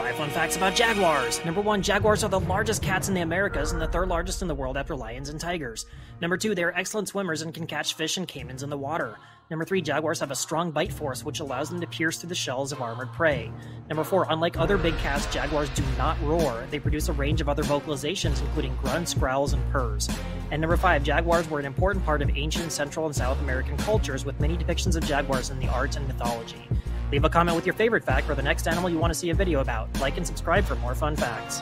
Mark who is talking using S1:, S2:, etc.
S1: Five fun facts about jaguars. Number one, jaguars are the largest cats in the Americas and the third largest in the world after lions and tigers. Number two, they are excellent swimmers and can catch fish and caimans in the water. Number three, jaguars have a strong bite force, which allows them to pierce through the shells of armored prey. Number four, unlike other big cats, jaguars do not roar. They produce a range of other vocalizations, including grunts, growls, and purrs. And number five, jaguars were an important part of ancient Central and South American cultures, with many depictions of jaguars in the arts and mythology. Leave a comment with your favorite fact or the next animal you want to see a video about. Like and subscribe for more fun facts.